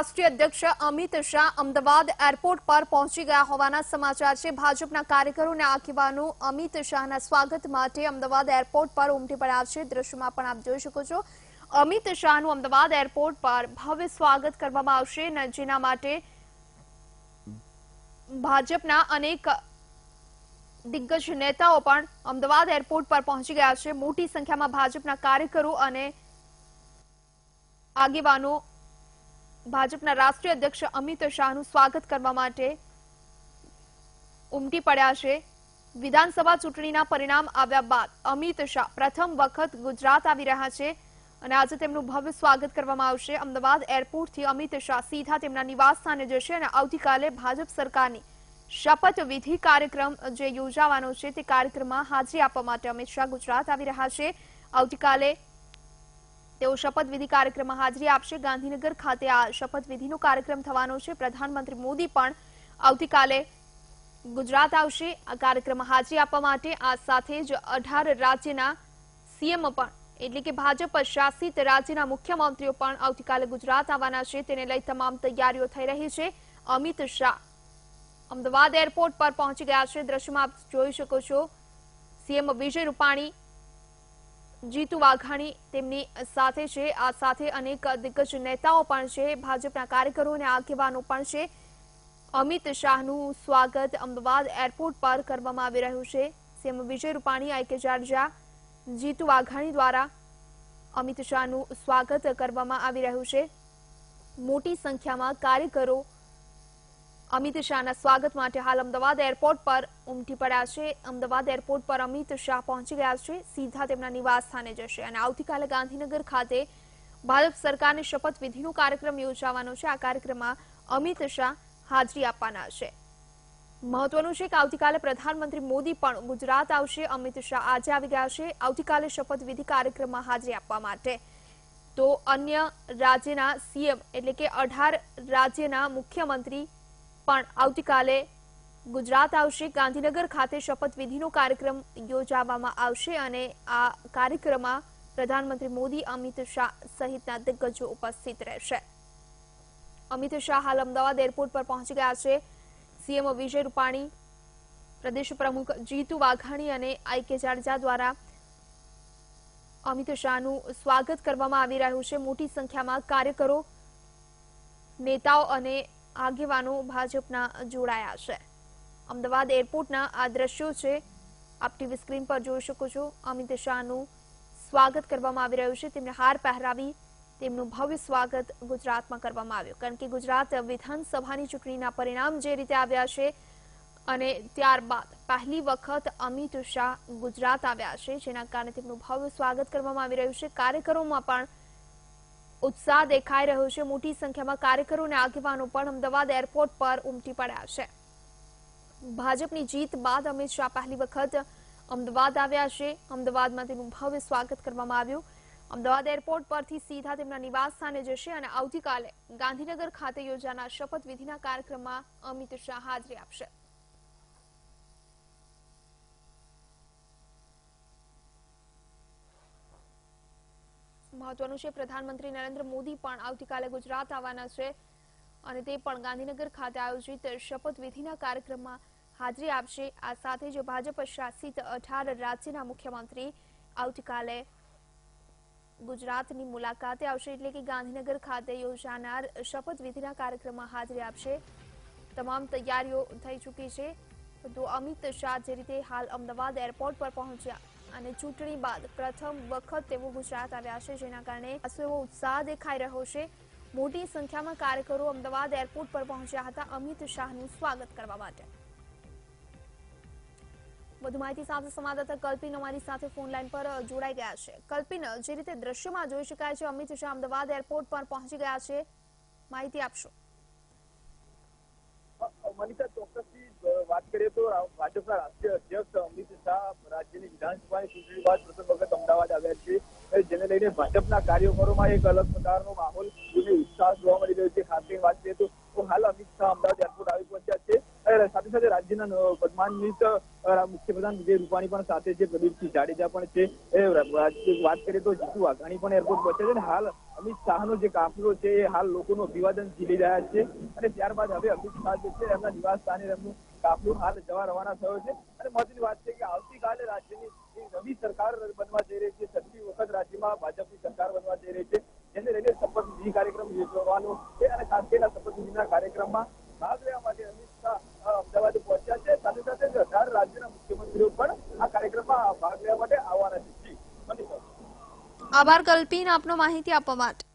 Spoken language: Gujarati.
રાષ્ટ્રીય અધ્યક્ષ અમિત શાહ અમદાવાદ એરપોર્ટ પર પહોંચી ગયા હોવાના સમાચાર છે. ભાજપના કાર્યકરો અને આગેવાનો અમિત શાહના સ્વાગત માટે અમદાવાદ એરપોર્ટ પર ઉમટી પડ્યા છે. દ્રશ્યમાં પણ આપ જોઈ શકો છો. અમિત શાહનું અમદાવાદ એરપોર્ટ પર ભવ્ય સ્વાગત કરવામાં આવશે જેના માટે ભાજપના અનેક દિગ્ગજ નેતાઓ પણ અમદાવાદ એરપોર્ટ પર પહોંચી ગયા છે. મોટી સંખ્યામાં ભાજપના કાર્યકરો અને આગેવાનો ભાજપના રાષ્ટ્રીય અધ્યક્ષ અમિત શાહનું સ્વાગત કરવા માટે ઉમટી પડ્યા છે. વિધાનસભા ચૂંટણીના પરિણામ આવ્યા બાદ અમિત શાહ પ્રથમ વખત ગુજરાત આવી રહ્યા છે અને આજે તેમનું ભવ્ય સ્વાગત કરવામાં આવશે. અમદાવાદ એરપોર્ટથી અમિત શાહ સીધા તેમના નિવાસ સ્થાને જશે અને આવતીકાલે ભાજપ સરકારની શપથ વિધિ કાર્યક્રમ જે યોજાવાનો છે તે કાર્યક્રમમાં હાજરી આપવા માટે અમિત શાહ ગુજરાત આવી રહ્યા છે. આવતીકાલે તેઓ શપથવિધિ કાર્યક્રમમાં હાજરી આપશે. ગાંધીનગર ખાતે આ શપથવિધિનો કાર્યક્રમ થવાનો છે. પ્રધાનમંત્રી મોદી પણ આવતીકાલે ગુજરાત આવશે. આ કાર્યક્રમમાં હાજરી આપવા માટે આ સાથે જ અઢાર રાજ્યના સીએમ પણ, એટલે કે ભાજપ શાસિત રાજ્યના મુખ્યમંત્રીઓ પણ આવતીકાલે ગુજરાત આવવાના છે. તેને લઈ તમામ તૈયારીઓ થઈ રહી છે. અમિત શાહ અમદાવાદ એરપોર્ટ પર પહોંચી ગયા છે. દ્રશ્યમાં આપ જોઈ શકો છો. સીએમ વિજય રૂપાણી જીતુ વાઘાણી તેમની સાથે છે. આ સાથે અનેક દિગ્ગજ નેતાઓ પણ છે. ભાજપના કાર્યકરો અને આગેવાનો પણ છે. અમિત શાહનું સ્વાગત અમદાવાદ એરપોર્ટ પર કરવામાં આવી રહ્યું છે. સીએમ વિજય રૂપાણી, આઈ કે જાડેજા, જીતુ વાઘાણી દ્વારા અમિત શાહનું સ્વાગત કરવામાં આવી રહ્યું છે. મોટી સંખ્યામાં કાર્યકરો અમિત શાહના સ્વાગત માટે હાલ અમદાવાદ એરપોર્ટ પર ઉમટી પડ્યા છે. અમદાવાદ એરપોર્ટ પર અમિત શાહ પહોંચી ગયા છે. સીધા તેમના નિવાસ સ્થાને જશે અને આવતીકાલે ગાંધીનગર ખાતે ભાજપ સરકારની શપથવિધિનો કાર્યક્રમ યોજાવાનો છે. આ કાર્યક્રમમાં અમિત શાહ હાજરી આપવાના છે. મહત્વનું છે કે આવતીકાલે પ્રધાનમંત્રી મોદી પણ ગુજરાત આવશે. અમિત શાહ આજે આવી ગયા છે. આવતીકાલે શપથવિધિ કાર્યક્રમમાં હાજરી આપવા માટે. તો અન્ય રાજ્યના સીએમ એટલે કે અઢાર રાજ્યના મુખ્યમંત્રી પણ આવતીકાલે ગુજરાત આવશે. ગાંધીનગર ખાતે શપથવિધિનો કાર્યક્રમ યોજાવામાં આવશે અને આ કાર્યક્રમમાં પ્રધાનમંત્રી મોદી, અમિત શાહ સહિતના દિગ્ગજો ઉપસ્થિત રહેશે. અમિત શાહ હાલ અમદાવાદ એરપોર્ટ પર પહોંચી ગયા છે. સીએમ વિજય રૂપાણી, પ્રદેશ પ્રમુખ જીતુ વાઘાણી અને આઈ કે જાડેજા દ્વારા અમિત શાહનું સ્વાગત કરવામાં આવી રહ્યું છે. મોટી સંખ્યામાં કાર્યકરો, નેતાઓ અને આગેવાનો ભાજપના જોડાયા છે. અમદાવાદ એરપોર્ટના આ દ્રશ્યો છે. આપ ટીવી સ્ક્રીન પર જોઈ શકો છો. અમિત શાહનું સ્વાગત કરવામાં આવી રહ્યું છે. તેમને હાર પહેરાવી, તેમનું ભવ્ય સ્વાગત ગુજરાતમાં કરવામાં આવ્યું. કારણ કે ગુજરાત વિધાનસભાની ચૂંટણીના પરિણામ જે રીતે આવ્યા છે અને ત્યારબાદ પહેલી વખત અમિત શાહ ગુજરાત આવ્યા છે, જેના કારણે તેમનું ભવ્ય સ્વાગત કરવામાં આવી રહ્યું છે. કાર્યક્રમોમાં પણ ઉત્સાહ દેખાઈ રહ્યો છે. મોટી સંખ્યામાં કાર્યકરો અને આગેવાનો પણ અમદાવાદ એરપોર્ટ પર ઉમટી પડ્યા છે. ભાજપની જીત બાદ અમિત શાહ પહેલી વખત અમદાવાદ આવ્યા છે. અમદાવાદમાં તેનું ભવ્ય સ્વાગત કરવામાં આવ્યું. અમદાવાદ એરપોર્ટ પરથી સીધા તેમના નિવાસ સ્થાને જશે અને આવતીકાલે ગાંધીનગર ખાતે યોજાનાર શપથવિધિના કાર્યક્રમમાં અમિત શાહ હાજરી આપશે. મહત્વનું છે. પ્રધાનમંત્રી નરેન્દ્ર મોદી પણ આવતીકાલે ગુજરાત આવવાના છે અને તે પણ ગાંધીનગર ખાતે આયોજિત શપથવિધિના કાર્યક્રમમાં હાજરી આપશે. આ સાથે જ ભાજપ શાસિત અઢાર રાજ્યના મુખ્યમંત્રી આવતીકાલે ગુજરાતની મુલાકાતે આવશે. એટલે કે ગાંધીનગર ખાતે યોજાનાર શપથવિધિના કાર્યક્રમમાં હાજરી આપશે. તમામ તૈયારીઓ થઈ ચૂકી છે. તો અમિત શાહ જે રીતે હાલ અમદાવાદ એરપોર્ટ પર પહોંચ્યા અને ચૂંટણી બાદ પ્રથમ વખત તેઓ ગુજરાત આવ્યા છે, જેના કારણે એવો ઉત્સાહ દેખાઈ રહ્યો છે. મોટી સંખ્યામાં કાર્યકરો અમદાવાદ એરપોર્ટ પર પહોંચ્યા હતા. અમિત શાહનું સ્વાગત કરવા માટે. વધુ માહિતી સાથે સંવાદદાતા કલ્પિન અમારી સાથે ફોન લાઈન પર જોડાઈ ગયા છે. કલ્પિન, જે રીતે દ્રશ્યમાં જોઈ શકાય છે, અમિત શાહ અમદાવાદ એરપોર્ટ પર પહોંચી ગયા છે. માહિતી આપશો. કરીએ તો ભાજપના રાષ્ટ્રીય અધ્યક્ષ અમિત શાહ રાજ્યની વિધાનસભાની ચૂંટણી બાદ પ્રથમ વખત અમદાવાદ આવ્યા છે જેને લઈને ભાજપના કાર્યકરોમાં એક અલગ પ્રકારનો માહોલ ઉત્સાહ જોવા મળી રહ્યો છે. ખાસ કરીને વાત કરીએ તો હાલ અમિત શાહ અમદાવાદ એરપોર્ટ આવી પહોંચ્યા છે. સાથે સાથે રાજ્યના પદમાન્વિત મુખ્યપ્રધાન વિજય રૂપાણી પણ સાથે છે. પ્રદીપસિંહ જાડેજા પણ છે. વાત કરીએ તો જીતુ વાઘાણી પણ એરપોર્ટ પહોંચ્યા છે અને હાલ અમિત શાહનો જે કાફલો છે એ હાલ લોકોનું અભિવાદન ઝીલી રહ્યા છે. અને ત્યારબાદ હવે અમિત શાહ જે છે એમના નિવાસ સ્થાને એમનું કાફલો હાલ જવા રવાના થયો છે. અને મહત્વની વાત છે કે આવતીકાલે રાજ્યની નવી સરકાર બનવા જઈ રહી છે છઠ્ઠી વખત રાજ્યમાં ભાજપની સરકાર બનવા જઈ રહી છે, જેને લઈને શપથવિધિ કાર્યક્રમ યોજવાનો છે અને ખાસ કરીને આ શપથવિધિના કાર્યક્રમમાં ભાગ લેવા માટે અમિત શાહ અમદાવાદ પહોંચ્યા છે. સાથે સાથે અઢાર રાજ્યના મુખ્યમંત્રીઓ પણ આ કાર્યક્રમમાં ભાગ લેવા માટે આવવાના છે. આભાર કલ્પિન આપનો માહિતી આપવા માટે.